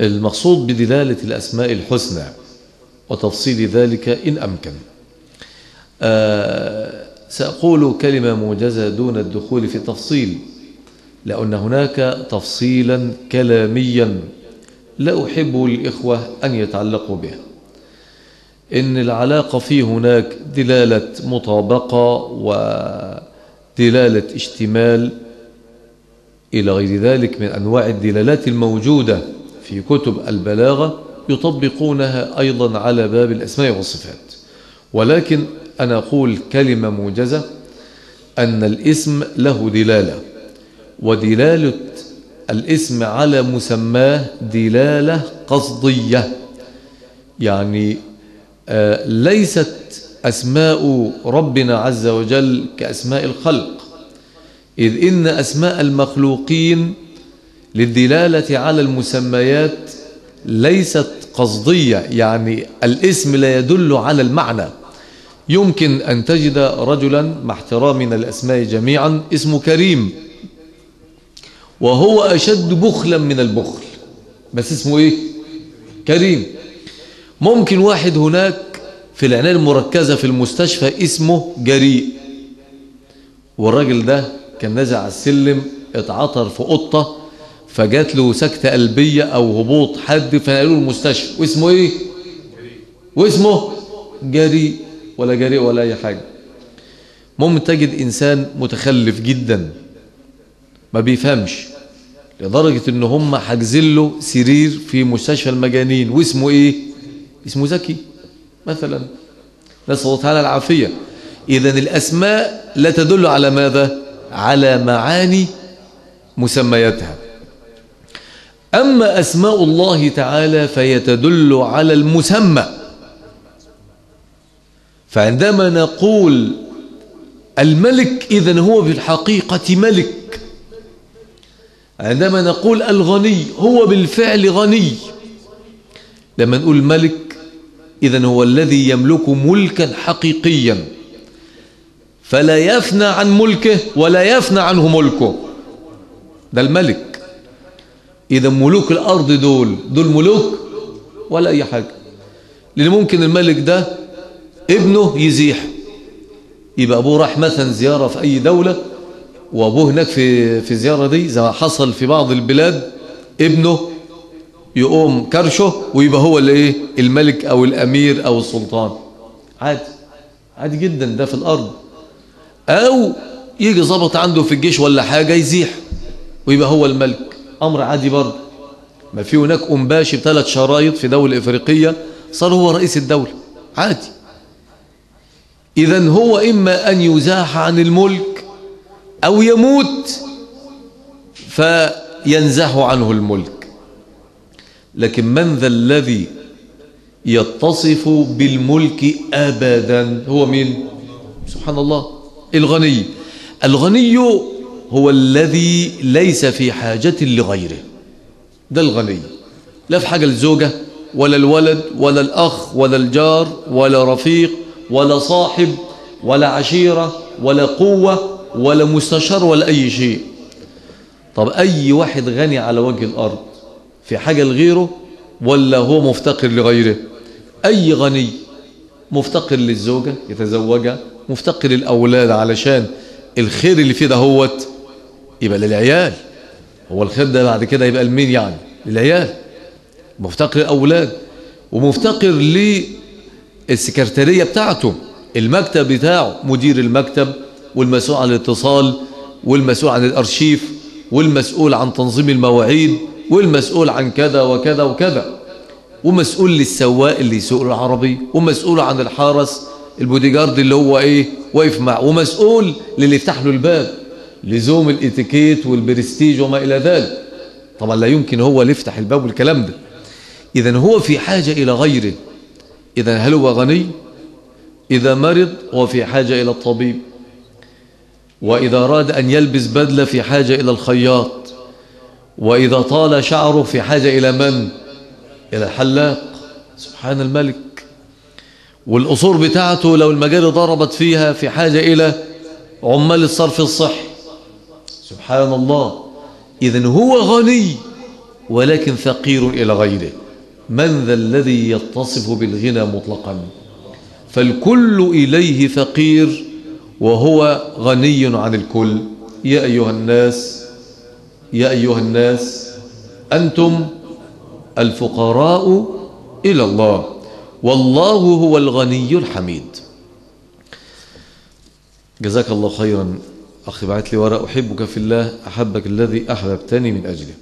المقصود بدلالة الأسماء الحسنى وتفصيل ذلك إن أمكن. آه سأقول كلمة موجزة دون الدخول في تفصيل لأن هناك تفصيلا كلاميا لا أحب الإخوة أن يتعلقوا به. إن العلاقة فيه هناك دلالة مطابقة ودلالة اشتمال إلى غير ذلك من أنواع الدلالات الموجودة في كتب البلاغة يطبقونها أيضا على باب الأسماء والصفات. ولكن أنا أقول كلمة موجزة أن الاسم له دلالة ودلالة الاسم على مسماه دلالة قصدية. يعني آه ليست أسماء ربنا عز وجل كأسماء الخلق. إذ إن أسماء المخلوقين للدلالة على المسميات ليست قصدية يعني الاسم لا يدل على المعنى. يمكن أن تجد رجلا مع احترامنا الأسماء جميعا اسمه كريم وهو أشد بخلا من البخل. بس اسمه إيه؟ كريم. ممكن واحد هناك في العناية المركزة في المستشفى اسمه جريء. والراجل ده كان نازل على السلم اتعطر في قطة فجات له سكتة قلبية أو هبوط حد فنقلوا المستشفى. واسمه إيه؟ واسمه؟ جريء. ولا جريء ولا أي حاجة. ممكن تجد إنسان متخلف جدا. ما بيفهمش. لدرجة إن هم حاجزين له سرير في مستشفى المجانين. واسمه إيه؟ اسمه زكي. مثلا. نسأل الله تعالى العافية. اذا الأسماء لا تدل على ماذا؟ على معاني مسمياتها. أما أسماء الله تعالى فهي تدل على المسمى. فعندما نقول الملك اذا هو في الحقيقة ملك. عندما نقول الغني هو بالفعل غني. لما نقول ملك إذن هو الذي يملك ملكا حقيقيا. فلا يفنى عن ملكه ولا يفنى عنه ملكه. ده الملك. إذا ملوك الأرض دول دول ملوك ولا أي حاجة. لأن ممكن الملك ده ابنه يزيح. يبقى أبوه راح مثلا زيارة في أي دولة وأبوه هناك في في زيارة دي زي ما حصل في بعض البلاد ابنه يقوم كرشه ويبقى هو الايه الملك أو الأمير أو السلطان. عادي عادي جدا ده في الأرض. أو يجي ظبط عنده في الجيش ولا حاجة يزيح ويبقى هو الملك. أمر عادي برضه. ما في هناك أنباشي بثلاث شرايط في دولة إفريقية صار هو رئيس الدولة. عادي. إذا هو إما أن يزاح عن الملك أو يموت فينزح عنه الملك. لكن من ذا الذي يتصف بالملك أبدا؟ هو مين؟ سبحان الله. الغني. الغني هو الذي ليس في حاجة لغيره. ده الغني. لا في حاجة الزوجة ولا الولد ولا الأخ ولا الجار ولا رفيق ولا صاحب ولا عشيرة ولا قوة ولا مستشار ولا أي شيء. طب أي واحد غني على وجه الأرض في حاجة لغيره ولا هو مفتقر لغيره؟ أي غني مفتقر للزوجة يتزوجها مفتقر للأولاد علشان الخير اللي فيه ده هوت؟ يبقى للعيال. هو الخير ده بعد كده يبقى لمين يعني؟ للعيال. مفتقر الأولاد ومفتقر للسكرتارية بتاعته. المكتب بتاعه مدير المكتب والمسؤول عن الاتصال والمسؤول عن الأرشيف والمسؤول عن تنظيم المواعيد والمسؤول عن كذا وكذا وكذا. ومسؤول للسواق اللي يسوق العربية ومسؤول عن الحارس البوديجارد اللي هو إيه واقف معه. ومسؤول للي يفتح له الباب. لزوم الاتيكيت والبرستيج وما إلى ذلك. طبعا لا يمكن هو اللي يفتح الباب والكلام ده. اذا هو في حاجة إلى غيره. اذا هل هو غني؟ إذا مرض هو في حاجة إلى الطبيب. وإذا أراد أن يلبس بدلة في حاجة إلى الخياط. وإذا طال شعره في حاجة إلى من؟ إلى الحلاق سبحان الملك. والأصول بتاعته لو المجال ضربت فيها في حاجة إلى عمال الصرف الصحي. سبحان الله. إذن هو غني ولكن فقير إلى غيره. من ذا الذي يتصف بالغنى مطلقا؟ فالكل إليه فقير وهو غني عن الكل. يا أيها الناس يا أيها الناس أنتم الفقراء إلى الله. والله هو الغني الحميد. جزاك الله خيرا. أخي بعت لي ورق أحبك في الله أحبك الذي أحببتني من أجله.